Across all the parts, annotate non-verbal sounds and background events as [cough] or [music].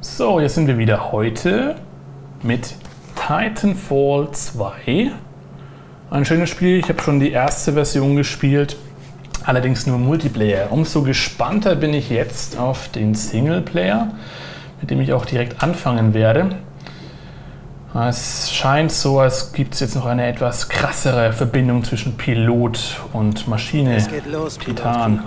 So, jetzt sind wir wieder heute mit Titanfall 2. Ein schönes Spiel. Ich habe schon die erste Version gespielt, allerdings nur Multiplayer. Umso gespannter bin ich jetzt auf den Singleplayer, mit dem ich auch direkt anfangen werde. Es scheint so, als gibt es jetzt noch eine etwas krassere Verbindung zwischen Pilot und Maschine. Los, Titan.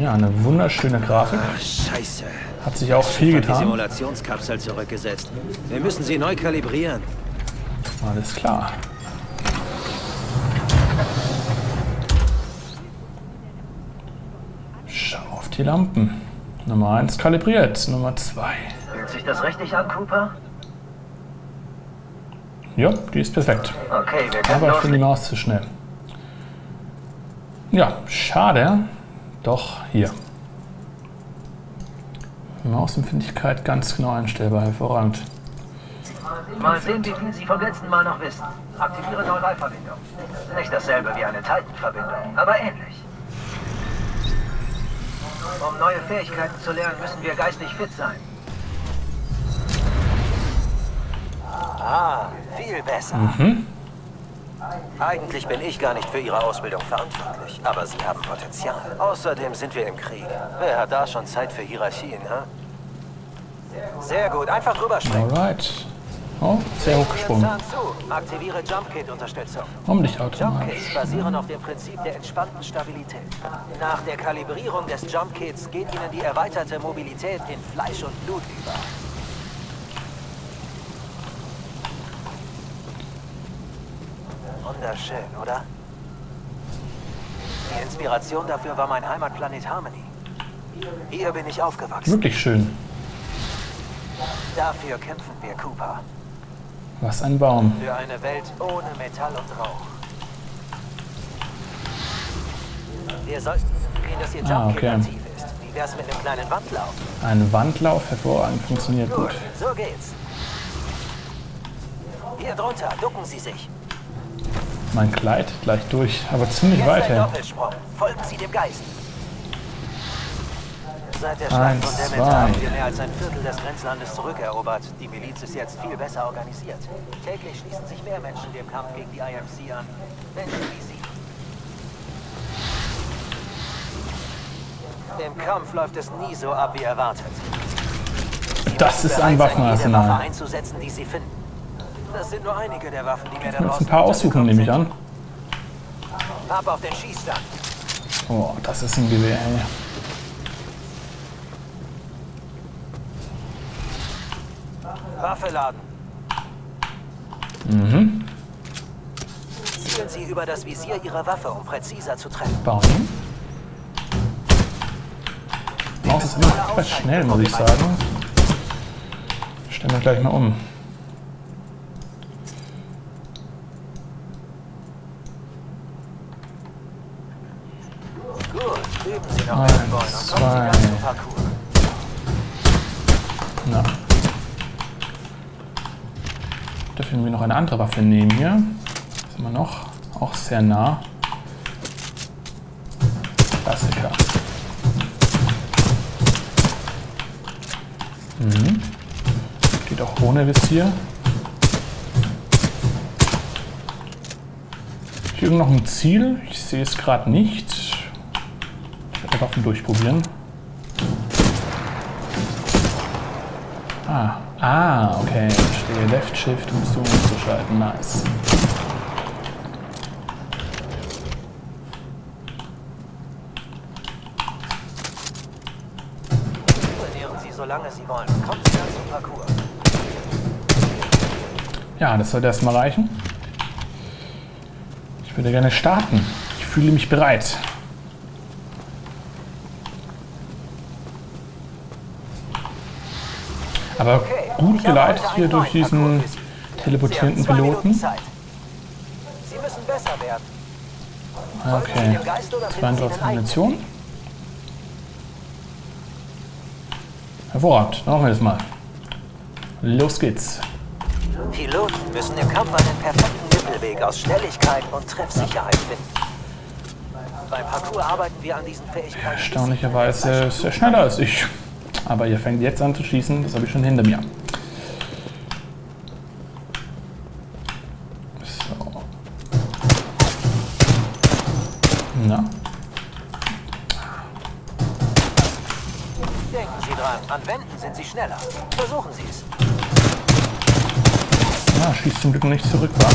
Ja, eine wunderschöne Grafik. Ach, scheiße. Hat sich auch viel Die getan. Simulationskapsel zurückgesetzt. Wir müssen sie neu kalibrieren. Alles klar. Schau auf die Lampen. Nummer 1 kalibriert, Nummer 2. Fühlt sich das richtig an, Cooper? Ja, die ist perfekt. Okay, wir können Aber ich finde die. Maus zu schnell. Ja, schade. Doch hier. Mausempfindlichkeit ganz genau einstellbar, hervorragend. Mal sehen, wie viel Sie vom letzten Mal noch wissen. Aktiviere Neuralverbindung. Nicht dasselbe wie eine Titan-Verbindung, aber ähnlich. Um neue Fähigkeiten zu lernen, müssen wir geistig fit sein. Ah, viel besser. Eigentlich bin ich gar nicht für Ihre Ausbildung verantwortlich, aber Sie haben Potenzial. Außerdem sind wir im Krieg. Wer hat da schon Zeit für Hierarchien, hä? Sehr gut, einfach rüberspringen. Alright. Oh, sehr hochgesprungen. Aktiviere Jump-Kit-Unterstützung. Warum nicht automatisch? Jump-Kits basieren auf dem Prinzip der entspannten Stabilität. Nach der Kalibrierung des Jump-Kits geht Ihnen die erweiterte Mobilität in Fleisch und Blut über. Wunderschön, oder? Die Inspiration dafür war mein Heimatplanet Harmony. Hier bin ich aufgewachsen. Wirklich schön. Dafür kämpfen wir, Cooper. Was ein Baum. Für eine Welt ohne Metall und Rauch. Wir sollten sehen, dass Ihr Ah, okay. aktiv ist. Wie wär's mit einem kleinen Wandlauf? Ein Wandlauf, hervorragend, funktioniert gut. Gut, so geht's. Hier drunter, ducken Sie sich. Mein Kleid gleich durch, aber ziemlich Jetzt weiter. Doppelsprung. Folgen Sie dem Geist. Seit der Schlacht Eins, von zwei. Demeter haben wir mehr als ein Viertel des Grenzlandes zurückerobert. Die Miliz ist jetzt viel besser organisiert. Täglich schließen sich mehr Menschen dem Kampf gegen die IMC an. Menschen wie Sie. Im Kampf läuft es nie so ab wie erwartet. Sie Das ist ein Waffenarsenal. Waffe einzusetzen, die Sie finden. Das sind nur einige der Waffen, die mir da draußen ein paar aussuchen, nehme ich an. Ab auf den Schießstand. Oh, das ist ein Gewehr, ey. Waffe laden. Mhm. Zielen Sie über das Visier Ihrer Waffe, um präziser zu treffen. Bauen. Maus ist immer etwas schnell, muss ich sagen. Stellen wir gleich mal um. Gut, üben Sie noch Eins, mit den Bäumen und kommen Sie zwei. dann zum Parcours. Na. Dürfen wir noch eine andere Waffe nehmen hier. Was haben wir noch? Auch sehr nah. Klassiker. Mhm. Geht auch ohne Visier. Hier irgend noch ein Ziel? Ich sehe es gerade nicht. Ich werde Waffen durchprobieren. Ah, ah, okay, verstehe. Left Shift, um Zoom zu schalten. Nice. Ja, das sollte erstmal reichen. Ich würde gerne starten. Ich fühle mich bereit. Aber Okay, gut geleitet hier durch diesen teleportierenden Piloten. Okay, 32 Munition. Hervorragend, machen wir das mal. Los geht's. Piloten müssen im Kampf einen perfekten Mittelweg aus Schnelligkeit und Treffsicherheit finden. Beim Parcours arbeiten wir an diesen Fähigkeiten. Erstaunlicherweise ist er schneller als ich. Aber ihr fängt jetzt an zu schießen, das habe ich schon hinter mir. So. Na, Denken Sie dran, an Wänden sind Sie schneller. Versuchen Sie es. ja, schießt zum Glück nicht zurück, war.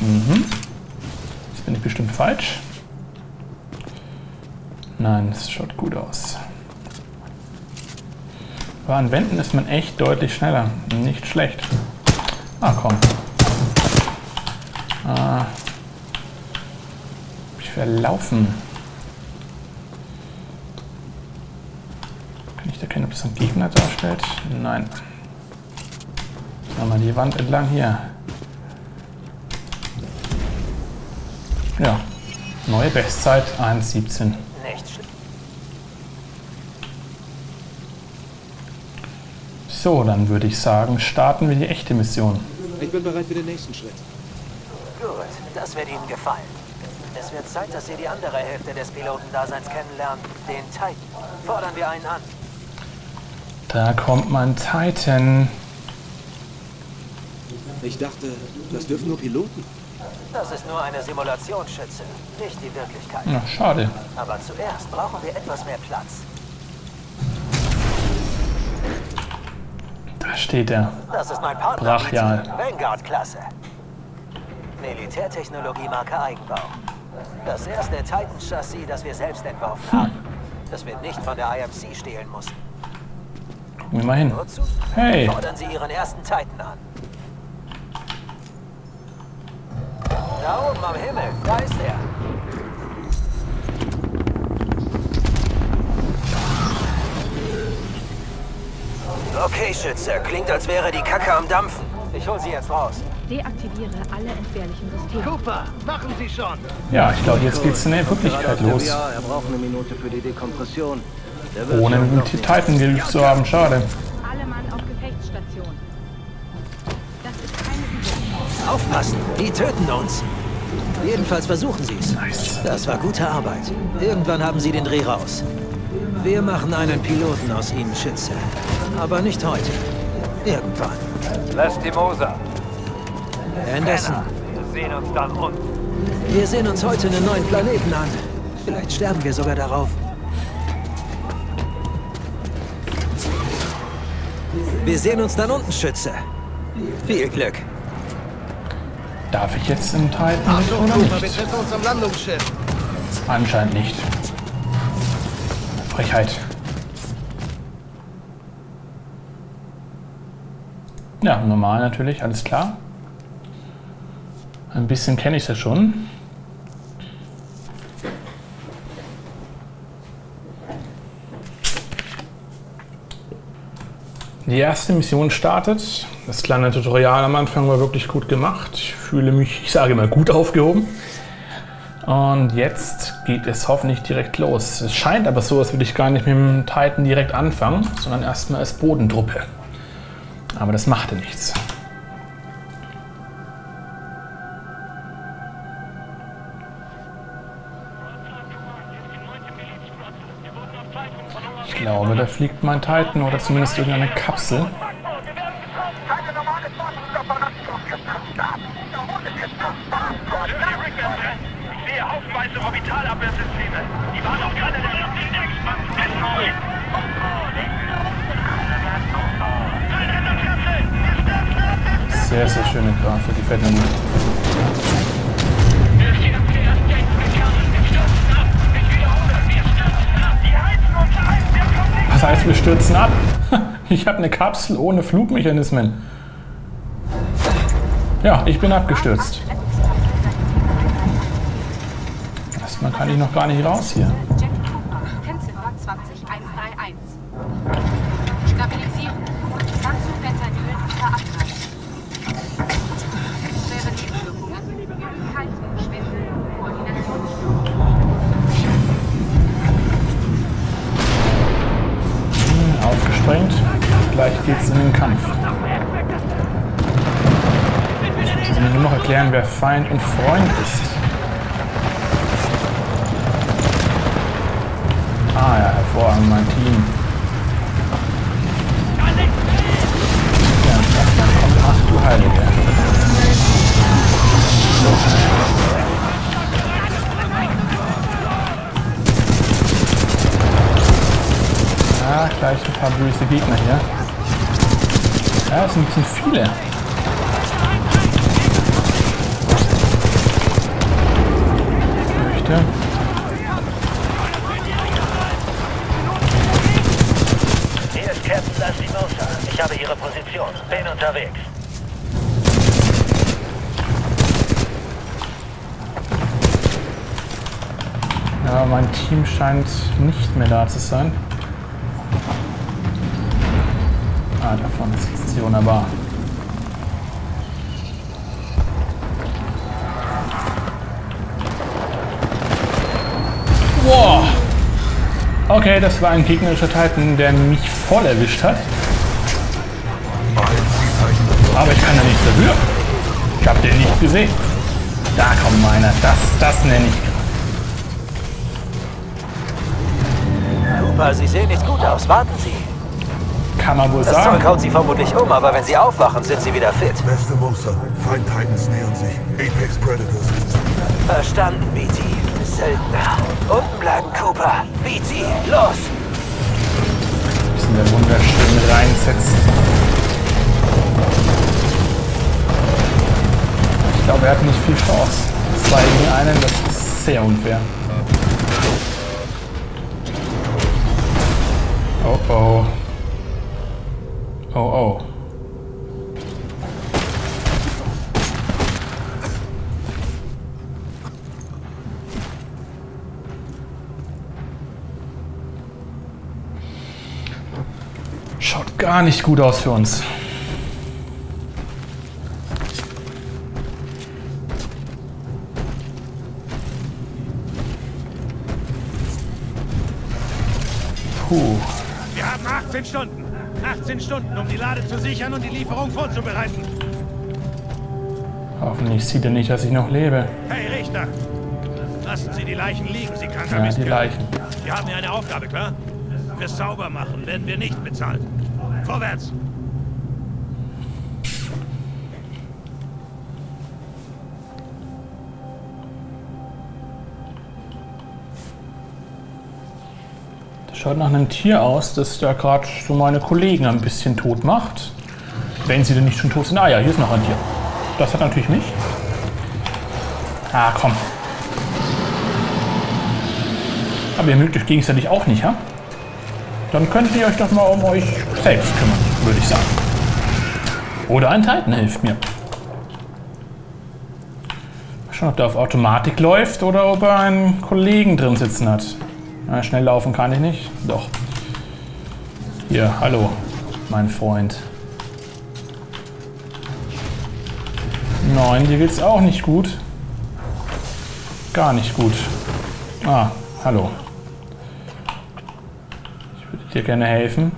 Mhm. Jetzt bin ich bestimmt falsch. Nein, es schaut gut aus. Aber an Wänden ist man echt deutlich schneller. Nicht schlecht. Ah, komm. Ah. Hab ich verlaufen. Kann ich erkennen, ob das ein Gegner darstellt? Nein. Sagen wir die Wand entlang hier. Ja. Neue Bestzeit 1,17. Nicht schlimm. So, dann würde ich sagen, starten wir die echte Mission. Ich bin bereit für den nächsten Schritt. Gut, das wird Ihnen gefallen. Es wird Zeit, dass Sie die andere Hälfte des Pilotendaseins kennenlernen, den Titan. Fordern wir einen an. Da kommt mein Titan. Ich dachte, das dürfen nur Piloten. Das ist nur eine Simulationsschütze, nicht die Wirklichkeit. Na, schade. Aber zuerst brauchen wir etwas mehr Platz. Da steht er. Das ist mein Partner. Brachial. Vanguard-Klasse. Militärtechnologie Marke Eigenbau. Das erste Titan-Chassis, das wir selbst entworfen haben. Das wir nicht von der IMC stehlen mussten. Gucken wir mal hin. Wozu? Hey, Fordern Sie Ihren ersten Titan an. Da oben am Himmel, da ist er. Okay, Schütze. Klingt, als wäre die Kacke am Dampfen. Ich hol sie jetzt raus. Deaktiviere alle entbehrlichen Systeme. Cooper, machen Sie schon! ja, ich glaube, jetzt geht's in der Wirklichkeit los. Er braucht eine Minute für die Dekompression. Ohne einen Titan geübt zu haben, schade. Alle Mann auf Gefechtsstation. Das ist keine Übung. Aufpassen, die töten uns. Jedenfalls versuchen Sie es. Nice. Das war gute Arbeit. Irgendwann haben Sie den Dreh raus. Wir machen einen Piloten aus Ihnen, Schütze. Aber nicht heute. Irgendwann. Lastimosa. Anderson, Wir sehen uns dann unten. wir sehen uns heute einen neuen Planeten an. Vielleicht sterben wir sogar darauf. Wir sehen uns dann unten, Schütze. Viel Glück. Darf ich jetzt im mit oder nicht? treffen uns am Landungsschiff. Anscheinend nicht. Frechheit. Ja, normal natürlich, alles klar. Ein bisschen kenne ich das schon. Die erste Mission startet. Das kleine Tutorial am Anfang war wirklich gut gemacht. Ich fühle mich, ich sage mal, gut aufgehoben. Und jetzt geht es hoffentlich direkt los. Es scheint aber so, als würde ich gar nicht mit dem Titan direkt anfangen, sondern erstmal als Bodentruppe. Aber das machte nichts. Glaube, da fliegt mein Titan oder zumindest irgendeine Kapsel. Sehr, sehr schöne Grafik, die gefällt mir gut. Was heißt, wir stürzen ab? [laughs] Ich habe eine Kapsel ohne Flugmechanismen. Ja, ich bin abgestürzt. Erstmal kann ich noch gar nicht raus hier. Geht's in den Kampf. erklären, wer Feind und Freund ist. Ah ja, hervorragend, mein Team. Ja, dann kommt, ach du Heilige. Ja, gleich ein paar böse Gegner hier. Ja, es sind bisschen viele. Fürchte. Hier ist Captain Lastimosa. Ich habe Ihre Position. Bin unterwegs. Ja, mein Team scheint nicht mehr da zu sein. Ah, da vorne sitzt sie wunderbar. Wow! Okay, das war ein gegnerischer Titan, der mich voll erwischt hat. Aber ich kann ja nichts dafür. Ich hab den nicht gesehen. Da kommt meiner. Das, das nenne ich Cooper, Sie sehen nicht gut aus. Warten Sie. Kann man wohl Das Zeug sagen. haut Sie vermutlich um, aber wenn Sie aufwachen, sind Sie wieder fit. Beste Muster. Feind Titans nähern sich. Apex Predators ist es. Verstanden, BT. Söldner. Unten bleiben, Cooper. BT, los! Müssen wir wunderschön reinsetzen. Ich glaube, er hat nicht viel Chance. Zwei gegen einen, das ist sehr unfair. Gar nicht gut aus für uns. Puh. Wir haben 18 Stunden. 18 Stunden, um die Lade zu sichern und die Lieferung vorzubereiten. Hoffentlich sieht er nicht, dass ich noch lebe. Hey, Richter. Lassen Sie die Leichen liegen. Sie kann Ja, die. Leichen. Wir haben hier eine Aufgabe, klar? Fürs Saubermachen werden wir nicht bezahlt. Vorwärts! Das schaut nach einem Tier aus, das da gerade so meine Kollegen ein bisschen tot macht. Wenn sie denn nicht schon tot sind. Ah ja, hier ist noch ein Tier. Das hat natürlich mich. Ah, komm. Aber ihr mögt euch gegenseitig auch nicht, ha? Dann könnt ihr euch doch mal um euch selbst kümmern, würde ich sagen. Oder ein Titan hilft mir. Schauen, ob der auf Automatik läuft oder ob er einen Kollegen drin sitzen hat. Na, schnell laufen kann ich nicht. Doch. Hier, hallo, mein Freund. Nein, dir geht's auch nicht gut. Gar nicht gut. Ah, hallo. Dir gerne helfen.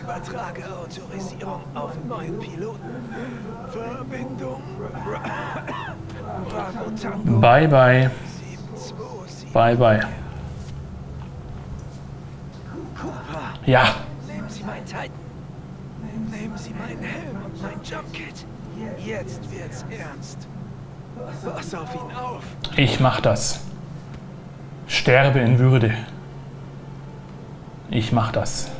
Übertrage Autorisierung auf neuen Piloten. Verbindung. Bravo Tango Bye, bye. 727. Bye, bye. Cooper, Ja, nehmen Sie meinen Titan. Nehmen Sie meinen Helm und mein Jumpkit. Jetzt wird's ernst. Pass auf ihn auf! Ich mach das. Sterbe in Würde. Ich mach das.